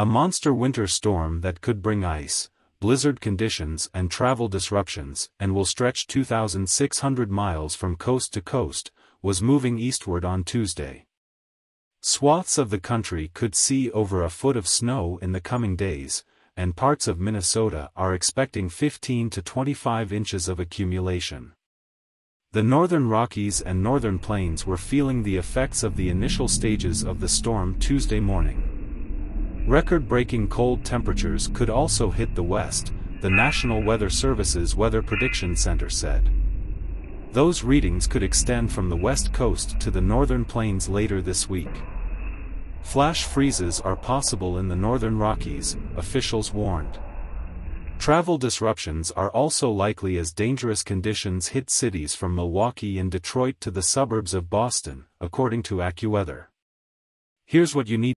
A monster winter storm that could bring ice, blizzard conditions and travel disruptions and will stretch 2,600 miles from coast to coast, was moving eastward on Tuesday. Swaths of the country could see over a foot of snow in the coming days, and parts of Minnesota are expecting 15 to 25 inches of accumulation. The northern Rockies and northern plains were feeling the effects of the initial stages of the storm Tuesday morning. Record-breaking cold temperatures could also hit the west, the National Weather Service's Weather Prediction Center said. Those readings could extend from the west coast to the northern plains later this week. Flash freezes are possible in the northern Rockies, officials warned. Travel disruptions are also likely as dangerous conditions hit cities from Milwaukee and Detroit to the suburbs of Boston, according to AccuWeather. Here's what you need